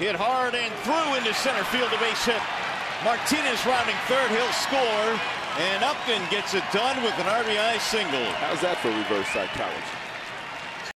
Hit hard and through into center field, a base hit. Martinez rounding third, he'll score. And Upton gets it done with an RBI single. How's that for reverse psychology?